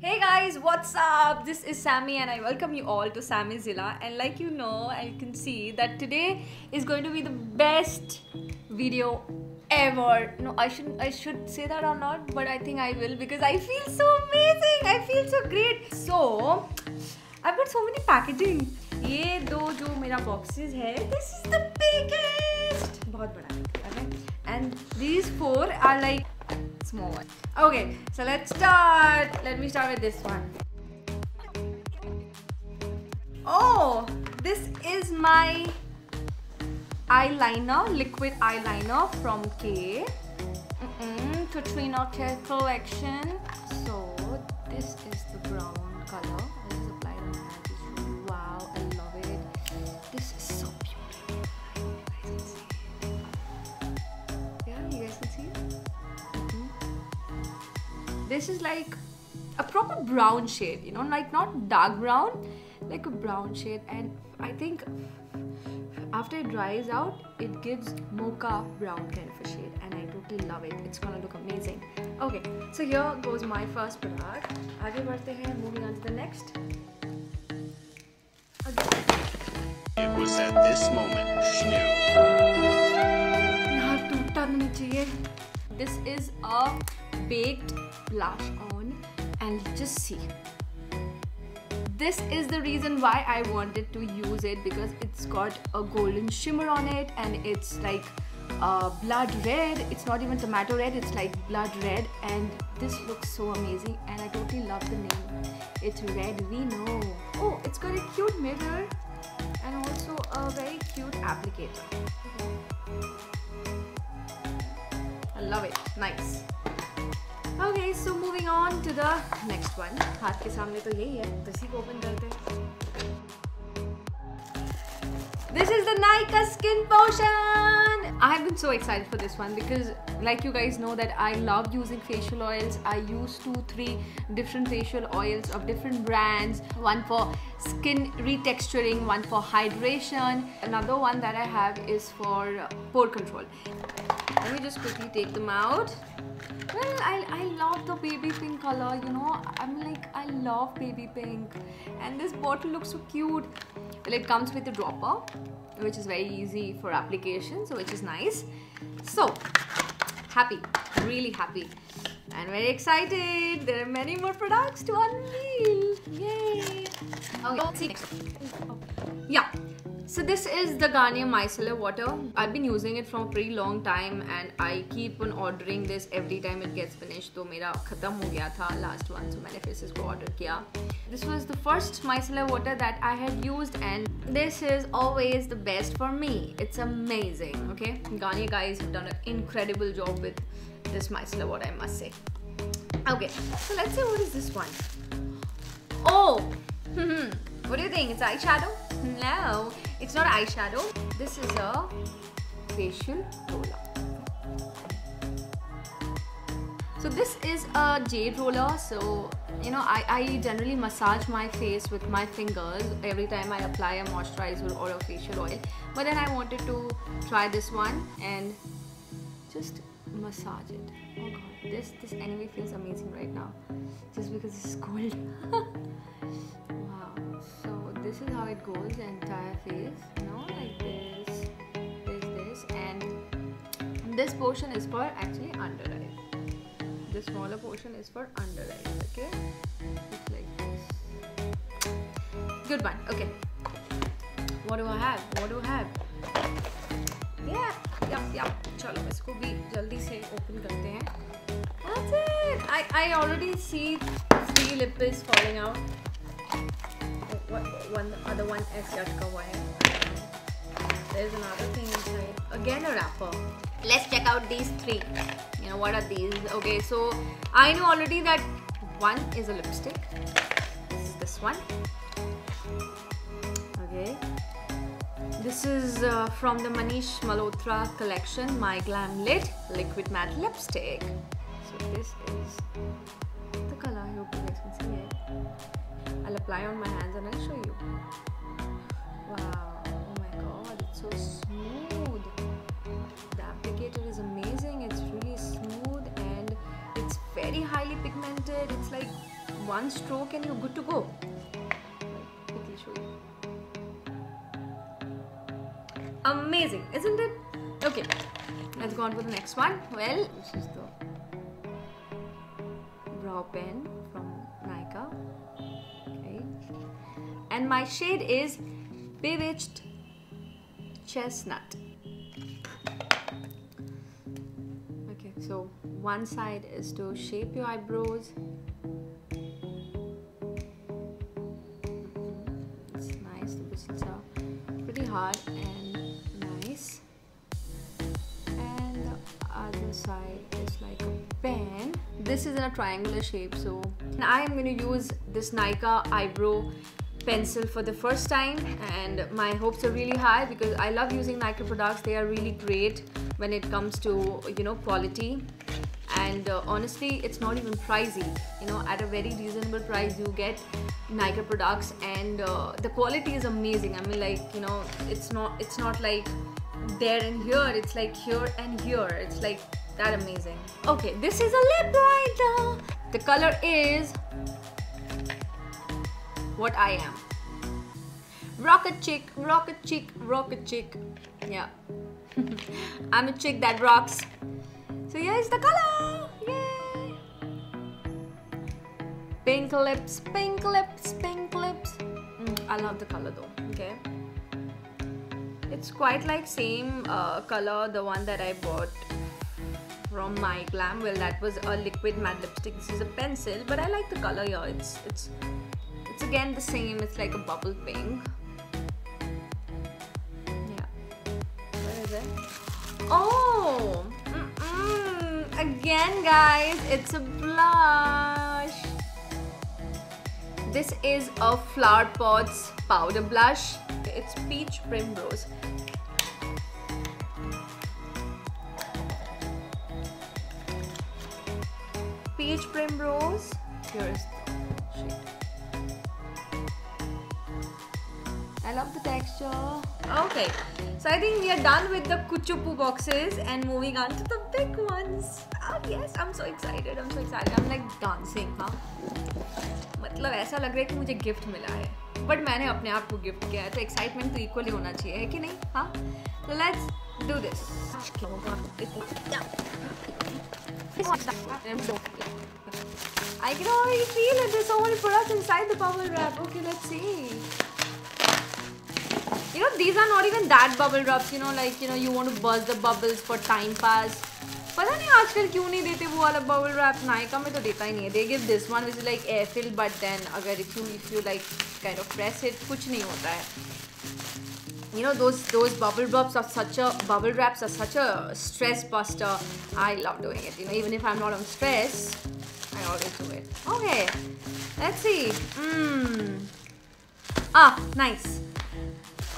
Hey guys, what's up? This is Sammy and I welcome you all to Sammiezilla and like you know and you can see that today is going to be the best video ever. No, I shouldn't I should say that or not, but I think I will because I feel so amazing. I feel so great. So I've got so many packaging. ये दो जो मेरा boxes है this is the biggest बहुत बड़ा है these four are like small one. Okay, so let's start. Let me start with this one. Oh, this is my eyeliner, liquid eyeliner from Kay. Mm-mm, Katrina Kay collection. So this is the brown this is like a proper brown shade you know like not dark brown like a brown shade. And I think after it dries out it gives mocha brown kind of a shade and I totally love it. It's gonna look amazing. Okay so here goes my first product. aage badhte moving on to the next. It was at this moment she knew this is a baked blush on and just see. This is the reason why I wanted to use it because it's got a golden shimmer on it and it's like uh, blood red. It's not even tomato red, it's like blood red and this looks so amazing and I totally love the name. It's Red Vino. Oh, it's got a cute mirror and also a very cute applicator. I love it. Nice. Okay, so moving on to the next one. हाथ के सामने तो यही है तो इसी को open करते हैं This is the Nykaa Skin Potion. I have been so excited for this one because, like you guys know, that I love using facial oils. I use two, three different facial oils of different brands. One for skin retexturing, one for hydration. Another one that I have is for uh, pore control. Let me just quickly take them out. Well, I, I love the baby pink color, you know. I'm like, I love baby pink. And this bottle looks so cute. Well, it comes with a dropper, which is very easy for application, so which is nice. So, happy, really happy. And very excited. There are many more products to unveil. Yay! Okay, oh, see next. Oh. Yeah. So this is the Garnier Micellar water. I've been using it from a pretty long time and I keep on ordering this every time it gets finished. तो मेरा खत्म हो गया था last one so मैंने फिर से इसको order किया. This was the first micellar water that I had used and this is always the best for me. It's amazing. Okay, Garnier guys have done an incredible job with this micellar water I must say. Okay, so let's see what is this one. Oh, what do you think? It's eyeshadow? No, it's not eyeshadow. This is a facial roller. So this is a jade roller. So you know, I, I generally massage my face with my fingers every time I apply a moisturizer or a facial oil. But then I wanted to try this one and just massage it. Oh god, this this anyway feels amazing right now, just because it's cold. wow. So this is how it goes the entire face. You know, like this, this, this, and this portion is for actually under eye. The smaller portion is for under eye. Okay, it's like this. Good one. Okay. What do I have? What do I have? Yeah, yep, yep. चलो इसको भी जल्दी से open करते हैं That's it. I I already see three lip is falling out. what one other one is Yashka wire. There's another thing inside. Again a wrapper. Let's check out these three. You know what are these? Okay, so I know already that one is a lipstick. This is this one. Okay. This is uh, from the Manish Malhotra collection, MyGlamm LIT Liquid Matte Lipstick. So this is apply on my hands and I'll show you. Wow! Oh my God! It's so smooth. The applicator is amazing. It's really smooth and it's very highly pigmented. It's like one stroke and you're good to go. Quickly show you. Amazing, isn't it? Okay, let's go on to the next one. Well, this is the brow pen and my shade is Bewitched Chestnut. Okay, so one side is to shape your eyebrows. It's nice. The bristles are pretty hard and nice. And the other side is like a pen. This is in a triangular shape, so I am going to use this Nykaa eyebrow pencil for the first time and my hopes are really high because I love using Nykaa products. They are really great when it comes to you know quality. And uh, honestly it's not even pricey. You know at a very reasonable price you get Nykaa products and uh, the quality is amazing. I mean like you know it's not it's not like there and here. It's like here and here. It's like that amazing. Okay this is a lip liner. The color is what I am. Rocket chick, rocket chick, rocket chick. Yeah. I'm a chick that rocks. So here's the color. Pink lips, pink lips, pink lips. Mm, I love the color though. Okay. It's quite like same uh, color, the one that I bought from my glam well that was a liquid matte lipstick this is a pencil but i like the color here it's it's it's again the same, it's like a bubble pink. Yeah. Where is it? Oh! Mm -mm. Again, guys, it's a blush. This is a Flower Pots powder blush. It's Peach Primrose. Peach Primrose. Here is I love the texture. Okay, so I think we are done with the kuchupu boxes and moving on to the big ones. Oh yes, I'm so excited. I'm so excited. I'm like dancing, हाँ. मतलब ऐसा लग रहा है कि मुझे gift मिला है बट मैंने अपने आप को गिफ्ट किया है तो एक्साइटमेंट तो इक्वली होना चाहिए है कि नहीं हाँ तो let's do this I can already feel it. There's so many products inside the bubble wrap. Okay, let's see. You know, these are not even that bubble wraps, you know, like, you know, you want to burst the bubbles for time pass. But then you ask why they don't give that bubble wrap. Nykaa, I don't give They give this one, which is like air fill, but then if you, if you like, kind of press it, nothing happens. You know, those, those bubble wraps are such a, bubble wraps are such a stress buster. I love doing it, you know, even if I'm not on stress, I always do it. Okay, let's see. Mmm. Ah, nice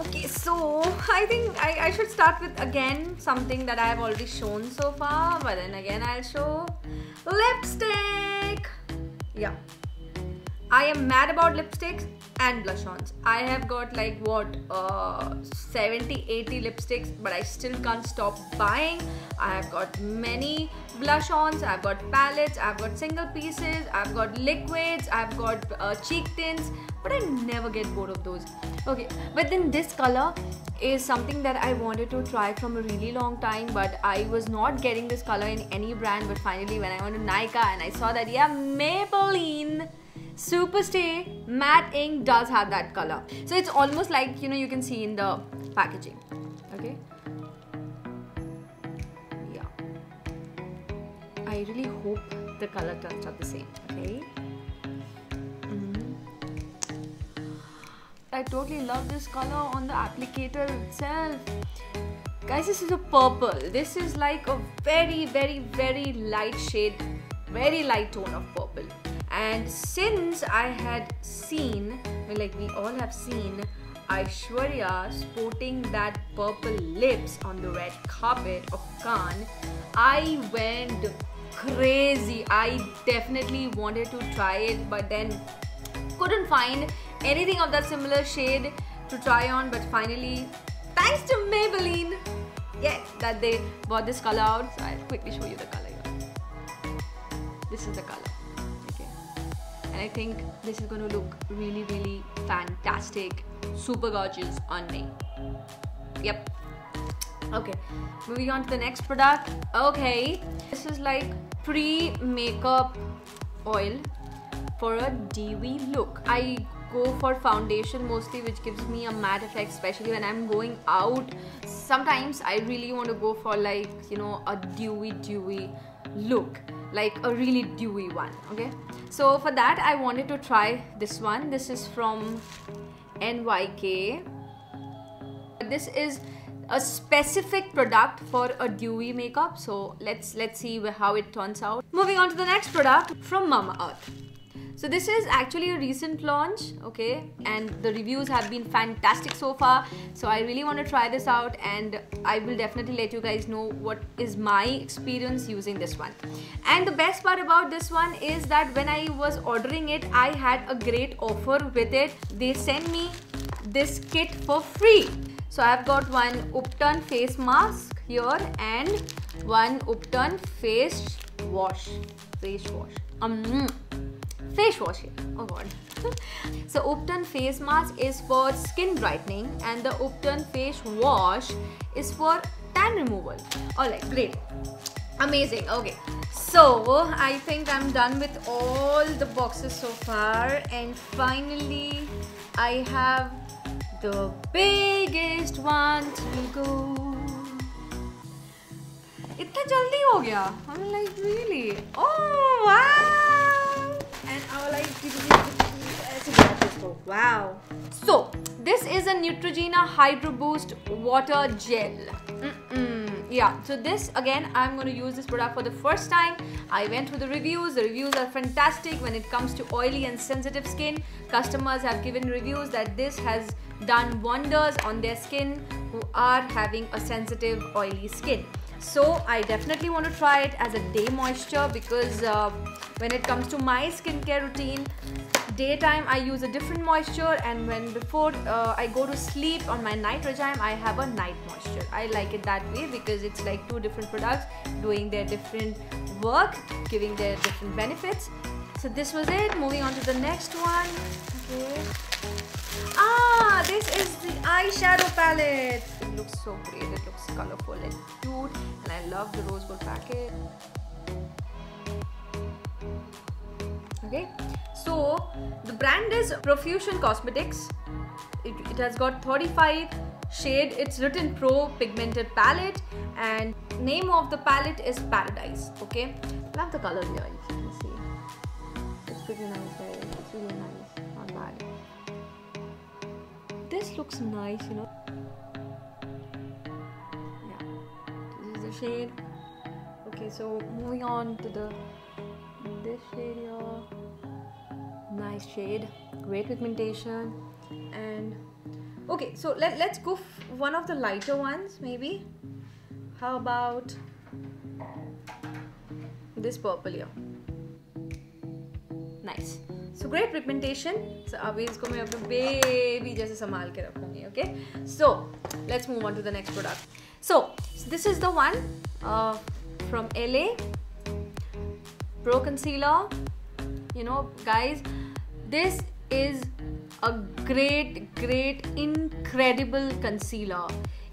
okay so i think I, I should start with again something that i have already shown so far but then again i'll show lipstick. Yeah I am mad about lipsticks and blush-ons. I have got like what uh, 70 80 lipsticks but I still can't stop buying. I have got many blush-ons, I've got palettes, I've got single pieces, I've got liquids, I've got uh, cheek tints but I never get bored of those. Okay, but then this color is something that I wanted to try from a really long time but I was not getting this color in any brand but finally when I went to Nykaa and I saw that yeah Maybelline Superstay matte ink does have that color. So it's almost like you know you can see in the packaging. Okay. Yeah. I really hope the color turns out the same. Okay. Mhm. I totally love this color on the applicator itself. Guys, this is a purple. This is like a very, very, very light shade, very light tone of purple and since I had seen, like we all have seen, Aishwarya sporting that purple lips on the red carpet of Cannes, I went crazy. I definitely wanted to try it, but then couldn't find anything of that similar shade to try on. But finally, thanks to Maybelline, yeah, that they bought this color out. So I'll quickly show you the color. This is the color and I think this is going to look really really fantastic. Super gorgeous on me. Yep. Okay moving on to the next product. Okay this is like pre makeup oil for a dewy look. I go for foundation mostly which gives me a matte effect especially when i'm going out. Sometimes i really want to go for like you know a dewy dewy look like a really dewy one okay? So for that i wanted to try this one. This is from NYX this is a specific product for a dewy makeup. So let's let's see how it turns out. Moving on to the next product from Mamaearth so this is actually a recent launch okay? And the reviews have been fantastic so far. So i really want to try this out and i will definitely let you guys know what is my experience using this one. And the best part about this one is that when i was ordering it i had a great offer with it. They sent me this kit for free. So I've got one Ubtan face mask here and one Ubtan face wash. Face wash. Um, face wash here. Oh god. so Ubtan face mask is for skin brightening and the Ubtan face wash is for tan removal. Alright, great. Amazing. Okay. So I think I'm done with all the boxes so far and finally I have the biggest one to go. इतना जल्दी हो I'm like really. Oh wow wow. So this is a Neutrogena Hydro Boost water gel. Mm-mm. yeah so this again I'm going to use this product for the first time. I went through the reviews. The reviews are fantastic when it comes to oily and sensitive skin. Customers have given reviews that this has done wonders on their skin who are having a sensitive oily skin so I definitely want to try it as a day moisture because uh, when it comes to my skincare routine daytime I use a different moisture and when before uh, I go to sleep on my night regime I have a night moisture. I like it that way because it's like two different products doing their different work giving their different benefits so this was it moving on to the next one okay Ah, this is the eyeshadow palette. It looks so great. It looks colorful and cute. And I love the rose gold packet. Okay, so the brand is Profusion Cosmetics. It, it has got 35 shade. It's written Pro Pigmented Palette and name of the palette is Paradise. Okay, love the color here. Pretty nice. It's really nice. Not this looks nice you know. Yeah. This is the shade. Okay so moving on to the this shade here. Nice shade. Great pigmentation. And okay so let, let's go one of the lighter ones maybe. How about this purple here nice so great pigmentation अभी इसको मैं अपने baby जैसे संभाल के रखूँगी okay so let's move on to the next product so this is the one from L A pro concealer you know guys this is a great great incredible concealer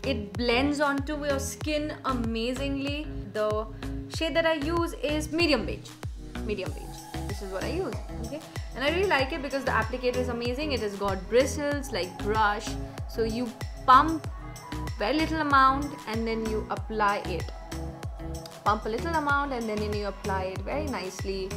it blends onto your skin amazingly the shade that i use is medium beige medium beige this is what I use okay? And I really like it because the applicator is amazing. It has got bristles like brush. So you pump very little amount and then you apply it. Pump a little amount and then you apply it very nicely.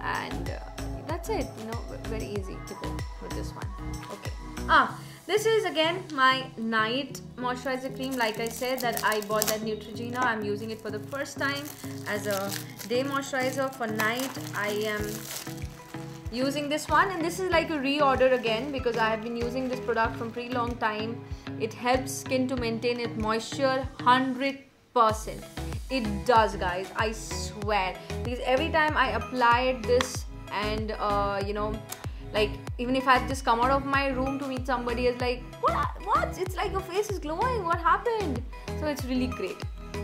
And uh, that's it you know very easy to go with this one. Okay. Ah this is again my night moisturizer cream. Like I said that I bought that Neutrogena. I'm using it for the first time as a day moisturizer for night. I am using this one and this is like a reorder again because I have been using this product from pretty long time. It helps skin to maintain its moisture 100%. It does guys, I swear. Because every time I applied this and uh, you know like even if I've just come out of my room to meet somebody, it's like what? What? It's like your face is glowing. What happened? So it's really great.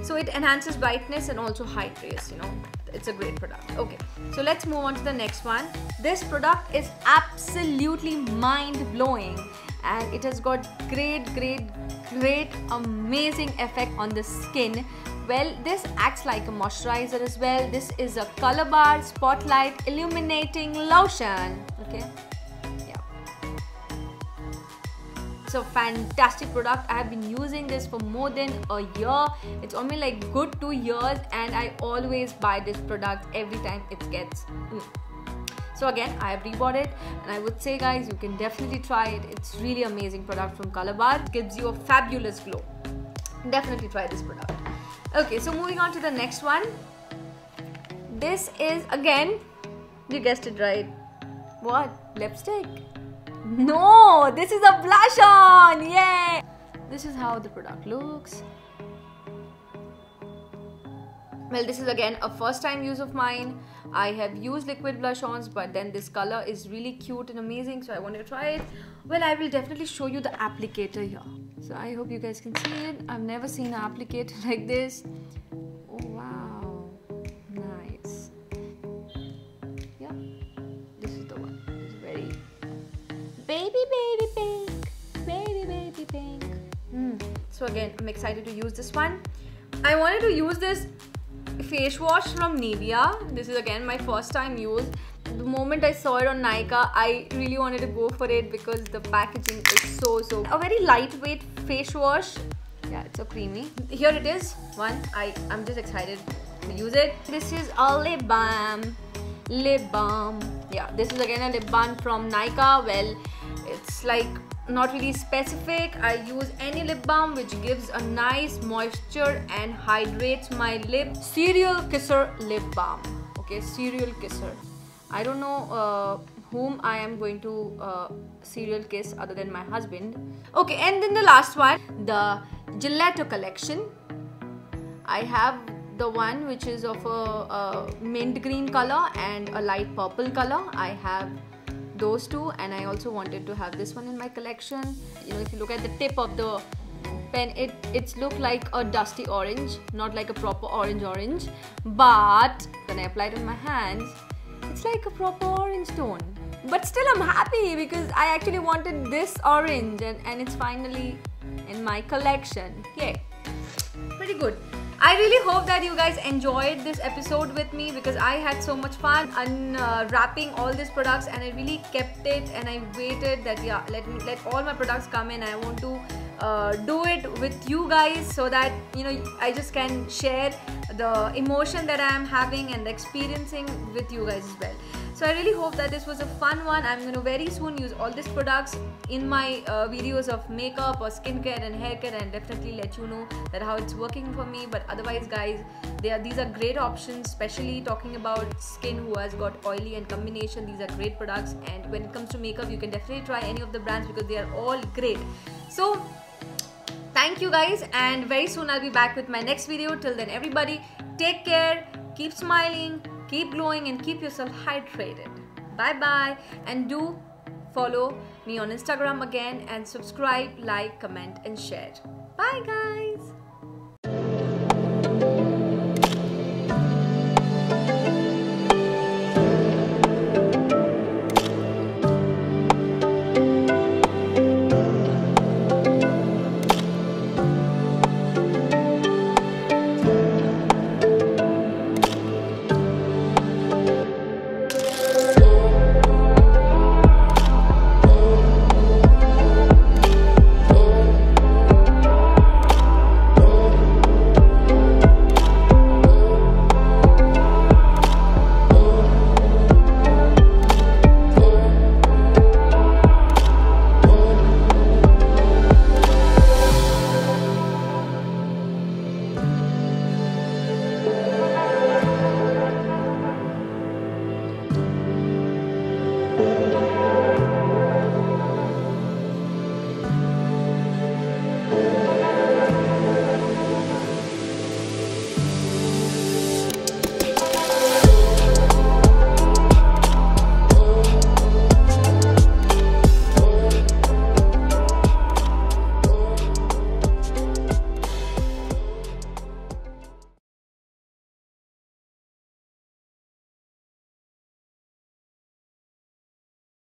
So it enhances brightness and also hydrates. You know, it's a great product. Okay, so let's move on to the next one. This product is absolutely mind blowing and it has got great, great, great, amazing effect on the skin. Well, this acts like a moisturizer as well. This is a Colorbar spotlight illuminating lotion. Okay. it's a fantastic product. I have been using this for more than a year. It's only like good two years and i always buy this product every time it gets mm. so again i have rebought it and i would say guys you can definitely try it. It's really amazing product from Colorbar. it gives you a fabulous glow. Definitely try this product. Okay so moving on to the next one. This is again you guessed it right what lipstick no, this is a blush on. Yay! This is how the product looks. Well, this is again a first time use of mine. I have used liquid blush ons, but then this color is really cute and amazing, so I want to try it. Well, I will definitely show you the applicator here. So I hope you guys can see it. I've never seen an applicator like this. Baby baby pink. Baby baby pink. Mm. so again i'm excited to use this one. I wanted to use this face wash from Nivea. This is again my first time use. The moment I saw it on Nykaa I really wanted to go for it because the packaging is so so a very lightweight face wash. Yeah it's so creamy. Here it is. One I I'm just excited to use it. This is a lip balm. Lip balm. Yeah this is again a lip balm from Nykaa. Well it's like not really specific. I use any lip balm which gives a nice moisture and hydrates my lip. Serial kisser lip balm. Okay serial kisser. I don't know uh, whom i am going to uh, serial kiss other than my husband. Okay and then the last one the gelato collection. I have the one which is of a, a mint green color and a light purple color. I have those two and I also wanted to have this one in my collection. You know if you look at the tip of the pen it it's look like a dusty orange not like a proper orange orange. But when I apply it on my hands it's like a proper orange tone. But still I'm happy because I actually wanted this orange and, and it's finally in my collection. Yay. Pretty good I really hope that you guys enjoyed this episode with me because I had so much fun unwrapping all these products and I really kept it and I waited that yeah let me let all my products come in. I want to uh, do it with you guys so that you know I just can share the emotion that I am having and experiencing with you guys as well so i really hope that this was a fun one. I'm going to very soon use all these products in my uh, videos of makeup or skincare and hair care and definitely let you know that how it's working for me. But otherwise guys they are these are great options especially talking about skin who has got oily and combination. These are great products. And when it comes to makeup you can definitely try any of the brands because they are all great. So thank you guys. And very soon i'll be back with my next video. Till then everybody take care. Keep smiling keep glowing and keep yourself hydrated. Bye bye and do follow me on instagram again and subscribe like comment and share. Bye guys